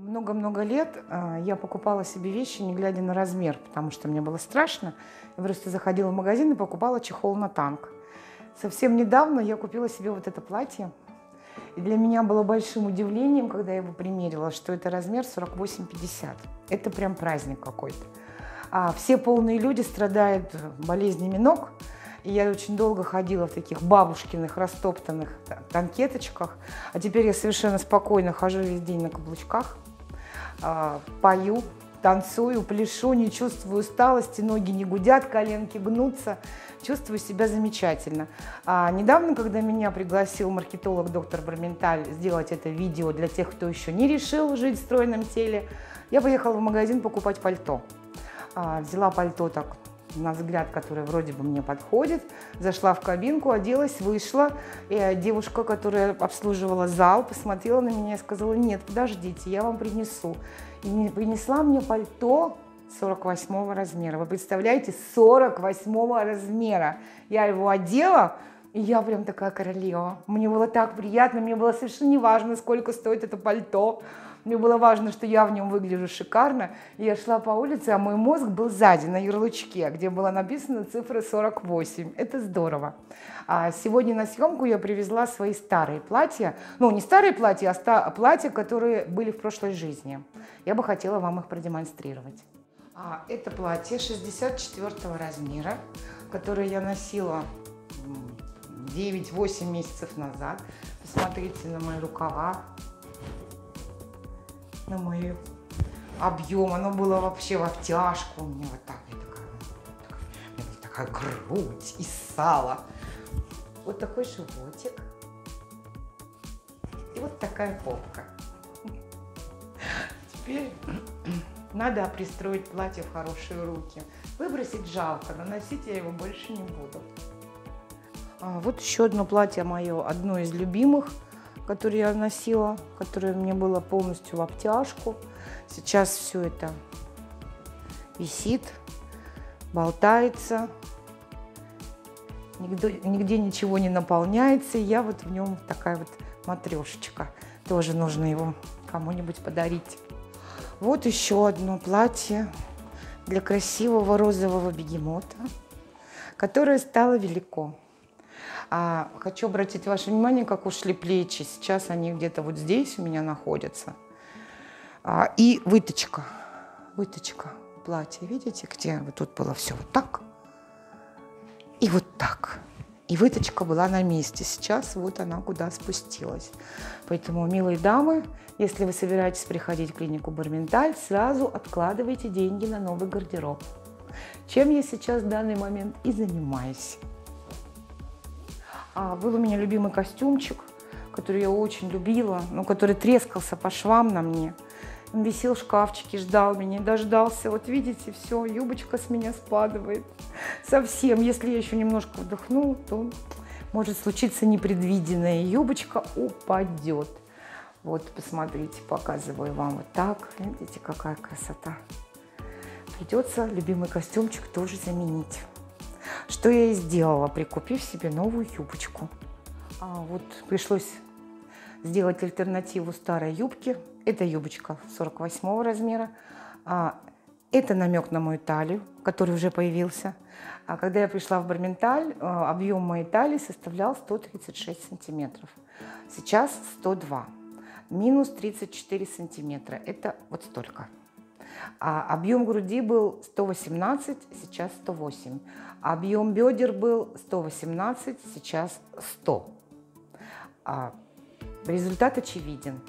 Много-много лет э, я покупала себе вещи, не глядя на размер, потому что мне было страшно. Я просто заходила в магазин и покупала чехол на танк. Совсем недавно я купила себе вот это платье. И для меня было большим удивлением, когда я его примерила, что это размер 48-50. Это прям праздник какой-то. А все полные люди страдают болезнями ног, и я очень долго ходила в таких бабушкиных растоптанных танкеточках. А теперь я совершенно спокойно хожу весь день на каблучках, пою, танцую, пляшу, не чувствую усталости, ноги не гудят, коленки гнутся, чувствую себя замечательно. А недавно, когда меня пригласил маркетолог доктор Барменталь сделать это видео для тех, кто еще не решил жить в стройном теле, я поехала в магазин покупать пальто. А, взяла пальто так на взгляд, который вроде бы мне подходит. Зашла в кабинку, оделась, вышла. И девушка, которая обслуживала зал, посмотрела на меня и сказала, нет, подождите, я вам принесу. И принесла мне пальто 48 размера. Вы представляете, 48 размера. Я его одела, и я прям такая королева. Мне было так приятно, мне было совершенно не важно, сколько стоит это пальто. Мне было важно, что я в нем выгляжу шикарно. И я шла по улице, а мой мозг был сзади, на ярлычке, где была написана цифра 48. Это здорово. А сегодня на съемку я привезла свои старые платья. Ну, не старые платья, а ста- платья, которые были в прошлой жизни. Я бы хотела вам их продемонстрировать. А, это платье 64 размера, которое я носила 9-8 месяцев назад. Посмотрите на мои рукава, на мой объем. Оно было вообще в обтяжку. Меня вот так, я такая, такая, у меня была такая грудь и сало. Вот такой животик. И вот такая попка. Теперь надо пристроить платье в хорошие руки. Выбросить жалко, но носить я его больше не буду. А, вот еще одно платье мое, одно из любимых – который я носила, которое мне было полностью в обтяжку. Сейчас все это висит, болтается, нигде, нигде ничего не наполняется, и я вот в нем такая вот матрешечка. Тоже нужно его кому-нибудь подарить. Вот еще одно платье для красивого розового бегемота, которое стало велико. А, хочу обратить ваше внимание, как ушли плечи. Сейчас они где-то вот здесь у меня находятся. А, и выточка. Выточка платья. Видите, где вот тут было все вот так. И вот так. И выточка была на месте. Сейчас вот она куда спустилась. Поэтому, милые дамы, если вы собираетесь приходить в клинику Барменталь, сразу откладывайте деньги на новый гардероб. Чем я сейчас в данный момент и занимаюсь. А, был у меня любимый костюмчик, который я очень любила, но который трескался по швам на мне. Он висел в шкафчике, ждал меня, дождался. Вот видите, все, юбочка с меня спадывает. Совсем. Если я еще немножко вдохну, то может случиться непредвиденное. Юбочка упадет. Вот, посмотрите, показываю вам вот так. Видите, какая красота. Придется любимый костюмчик тоже заменить. Что я и сделала, прикупив себе новую юбочку. А вот пришлось сделать альтернативу старой юбке. Это юбочка 48 размера. А, это намек на мою талию, который уже появился. А когда я пришла в Барменталь, а, объем моей талии составлял 136 сантиметров. Сейчас 102. Минус 34 сантиметра. Это вот столько. А объем груди был 118, сейчас 108. Объем бедер был 118, сейчас 100. А результат очевиден.